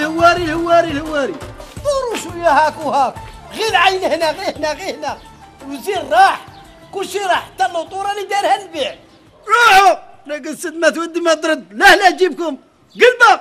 الهواري الهواري الهواري. دوروا شوية هاك وهاك. غير عين هنا غير هنا غير هنا. الوزير راح. كلشي راح. حتى اللوطوره اللي دارها نبيع روحوا لا قصد ما تودي ما ترد. لا لا جيبكم. قلبة.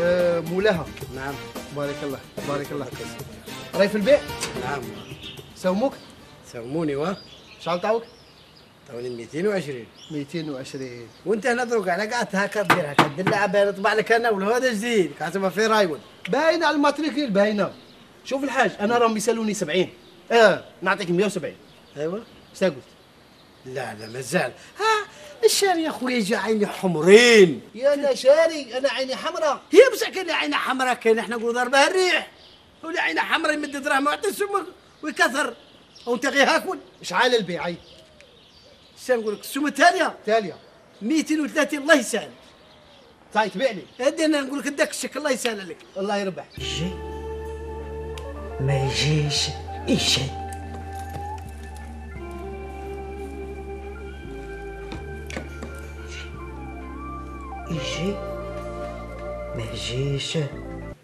آه، مولاها. نعم. بارك الله بارك الله. راهي في البيع؟ نعم. سوموك سموني وا شحال تعوك توني 220 220 وانت هنا دروك على قاعد هكا دير هكا دلع باين يطبع لك أنا ولا هذا جديد. كاتبه في رايون باينة على الماتريكيل باينة. شوف الحاج أنا راهم يسألوني 70 آه نعطيك 170 ايوا اش قلت لا لا مازال. ها الشاري يا خويا جا عيني حمرين. يا أنا شاري أنا عيني حمراء. هي بصح كاين عينه حمراء كاين إحنا نقولوا ضربها الريح. ولا عينه حمراء يمد دراهم ويعطي ويكثر. وانت غير هاكل شحال البيع اي اش نقول لك؟ السومه الثانية تاليه 230 الله يسهل. تعي تبيعني هدي أنا نقول لك داك الشك الله يسهل عليك. الله يربح. يجي ما يجيش يجي. يجي ما يجيش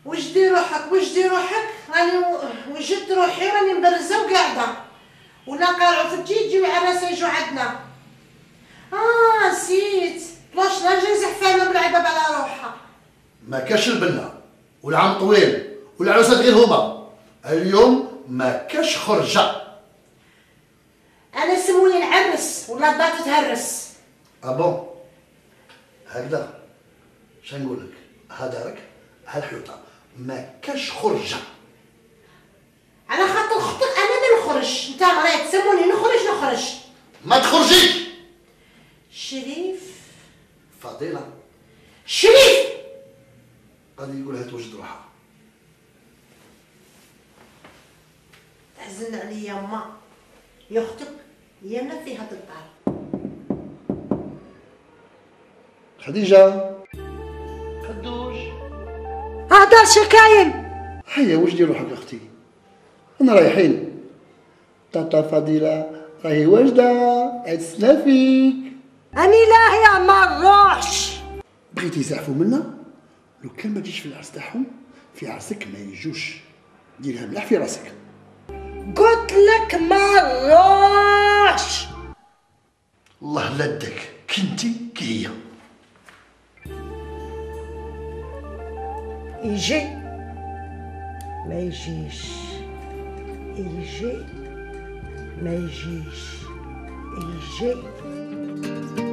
وجدي روحك؟ وجدي روحك؟ راني وجدت روحي راني مبرزة وقاعدة. ولا قالوا في الجي يجيو العراس يجوا عندنا. آه نسيت. طلاش راجل زحفانة بالعباب على روحها. ما كاش البنة والعام طويل والعروسات غير هما. اليوم ما كاش خرجة. أنا سموني نعرس ولا بات تهرس ابون هكذا. شنو نقول لك؟ هذا راك هالحيوطة ما كاش خرجة. على خاطر خطك أنا ما نخرج انت مريض سموني نخرج نخرج. ما تخرجيش! شريف. فضيلة شريف! غادي يقولها توجد روحها. تحزن عليا ما يا أختك. يانا فيها الدار خديجة! خدوش هذا شكاين هيا وش دير روحك أختي؟ أنا رايحين تاتا فضيلة راهي واجدة عدسنا فيك أني لا يا ما نروحش بغيتي يزعفوا منا؟ لو كان ما تجيش في العرس تاعهم في عرسك ما يجوش. ديرها مليح في راسك. قلت لك ما نروحش الله لدك كنتي كي هي. IG. Legis. IG. Legis. IG.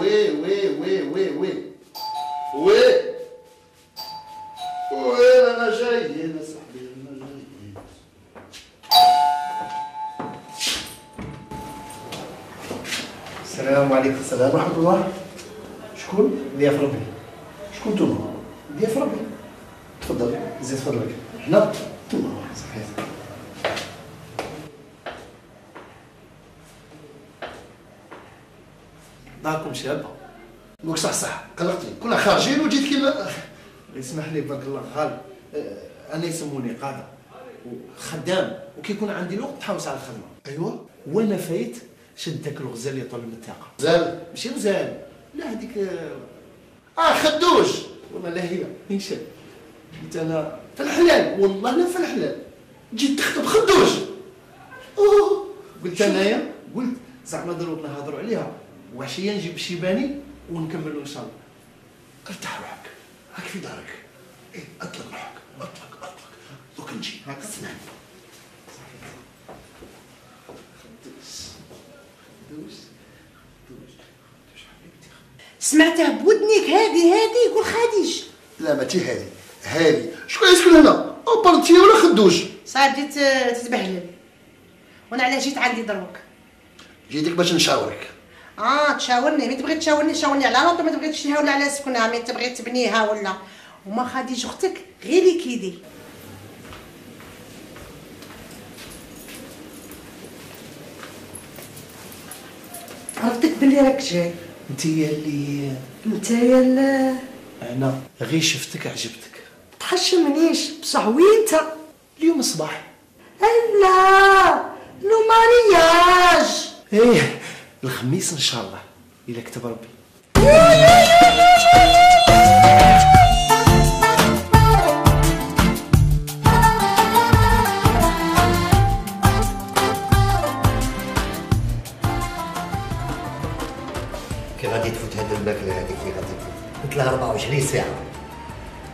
oui, oui, oui, oui, oui. Oui. وين أنا جايين اصاحبي أنا جايين السلام عليكم السلام ورحمه الله شكون ضياف ربي شكون نتوما ضياف ربي تفضل زيد فضلك هنا؟ نتوما صحيح داركم شابه دوك صح صح. قلقتني. كنا خارجين وجيت كيما اسمح لي بارك الله غالب آه، أنا يسموني قادة وخدام وكيكون عندي الوقت تحوس على الخدمة. أيوه. وأنا فايت شد داك الغزال اللي طول من الطاقة. زال ماشي غزال. لا هذيك آه، آه خدوش. والله لا هي. هشام قلت أنا في الحلال والله لا في الحلال جيت تخدم خدوش. أوه. قلت انايا قلت زعما دروك نهضروا عليها. وعشيه نجيب الشيباني ونكملوا إن شاء الله. أرتاح روحك. هاك في دارك. إيه أطلق روحك. أطلق أطلق. دوك نجي. هاك. اسمعني سمعته بودنيك هادي هادي يقول خديج. لا ماشي هادي. هادي. شكون يسكن هنا؟ أو بارتيه ولا خدوش صعب جيت تتبهلل وأنا علاش جيت عندي دروك؟ جيتك باش نشاورك. آه تشاورني مي تبغي تشاورني شاورني على راسك ما تبغي تشريها ولا على سكنها مي تبغي تبنيها ولا. وما خديج أختك غير كيدي. عرفتك بلي راك جاي؟ انت هي اللي انت يا ال- أنا غير شفتك عجبتك. تحشمنيش. بصح وين انت؟ اليوم الصباح. لا لو مارياج إيه. الخميس إن شاء الله. اذا كتب ربي. كي غادي تفوت هاد الماكله هذيك كي غادي تفوت؟ قلت لها 24 ساعة.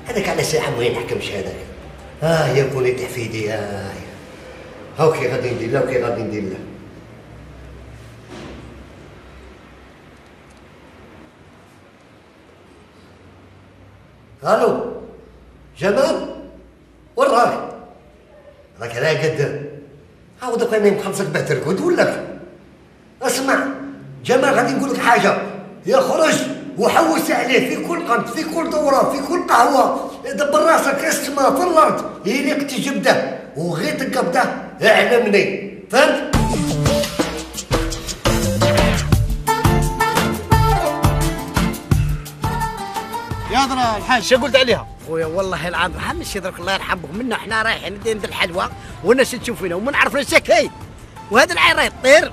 هذاك على ساعه ما ينحكمش هذاك آه يا بوني طيح في يدي آه هاو كي غادي ندير له وكي غادي ندير له ألو جمال وين راك؟ راك على قد عاود دوك أنا نخلصك باه ترقد ولا اسمع جمال غادي نقول لك حاجة. يخرج وحوس عليه في كل قنت في كل دورة في كل قهوة. دبر راسك اسمع في الأرض. يليق تجبده وغير تقبده اعلمني. فهمت؟ الحاج شو قلت عليها؟ خويا والله العظيم حمش يدرك الله يرحمكم منا إحنا رايحين ندير الحلوى والناس تشوفينا وما نعرف إيش كاين وهذا العين راه يطير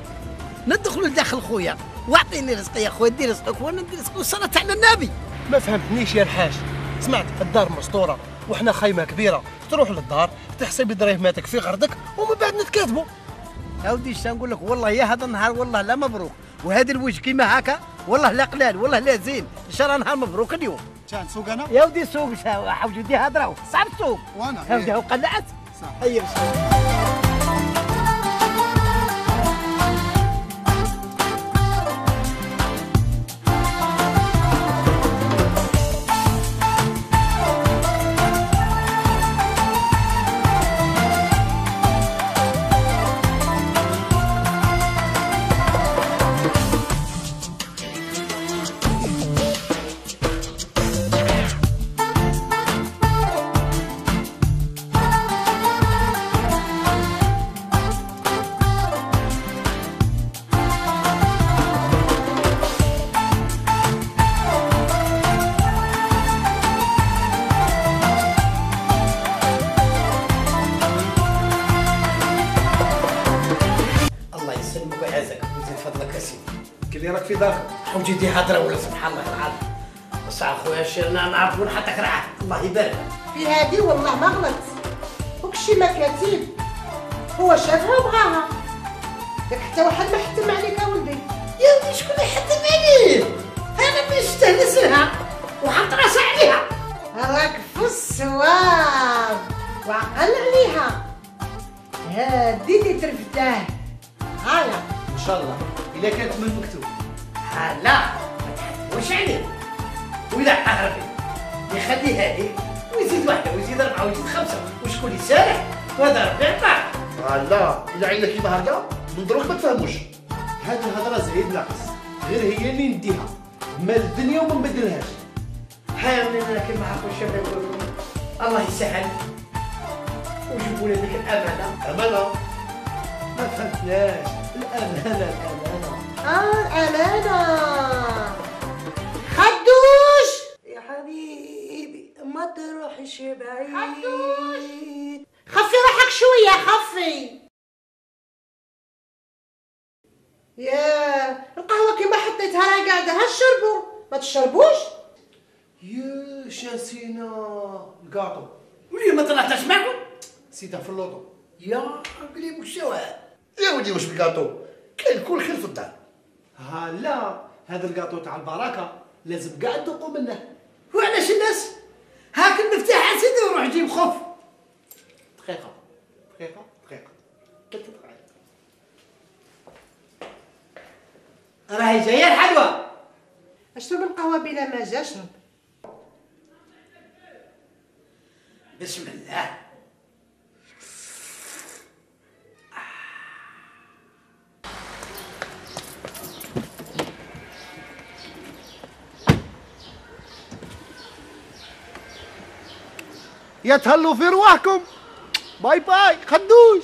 ندخلوا لداخل خويا واعطيني رزقي يا خويا دير رزقك وأنا ندير رزقك والصلاة على النبي. ما فهمتنيش يا الحاج. سمعت الدار مسطورة وحنا خيمة كبيرة تروح للدار تحسب دراهماتك في غردك ومن بعد نتكاتبوا يا ودي اش نقول لك؟ والله يا هذا النهار والله لا مبروك. وهذا الوجه كيما هكا والله لا قلال والله لا زين إن شاء الله نهار مبروك اليوم. كان سوق أنا يا ودي سوق حوج ودي هضره صعب السوق وأنا يا ودي هو قلعت صح. هيا دارك حوجي دي هضرة ولا سبحان الله العظيم. بس أخويا شيرنا نعرفوا حتى كرعه الله يبارك. في هادي والله ما غلط وكشي مكاتيب هو شافها وبغاها. ياك حتى واحد ما حتم عليك يا ولدي. يا ودي شكون يحتم عليه؟ أنا باش نستانس لها وحط راسي عليها. راك في الصواب. وعقل عليها. هادي اللي ترفداه. هايا. إن شاء الله. اذا كانت من المكتوب ها لا ما تحتموش عليه وإذا عرفي يخلي هذه ويزيد واحدة ويزيد أربعة ويزيد خمسة وشكون يسارح؟ وهذا ربي عطاه. آه لا الا عينك كيما هكا من دروك ما تفهموش. هذه الهضرة زايد ناقص غير هي اللي نديها مال الدنيا وما نبدلهاش. حاولنا كما عرفوا الشباب يقولوا الله يسهل. وجيبوا لنا ديك الأمانة؟ أمانة؟ ما فهمتناش. الامانه الامانه آه امانه خدوش يا حبيبي ما تروحش بعيد. خفي روحك شوية خفي. يا القهوة كيما حطيتها راه قاعدة. هالشربوا ما تشربوش؟ يا شاسينا الكاطو وليه ما طلعتش معكم؟ سيدها في اللوطو. يا قريب الشوارع يا ودي واش الكاطو كاين كل خير في الدار. ها لا هذا الكاطو تاع البركة لازم كاع تذوقوا منه. وعلاش الناس؟ هاك المفتاح سيدي وروح جيب خف دقيقة دقيقة دقيقة. ثلاث دقائق راهي جاية الحلوى اشرب القهوة بلا ما جا اشرب بسم الله. يا تهلوا في رواحكم. باي باي خدوش.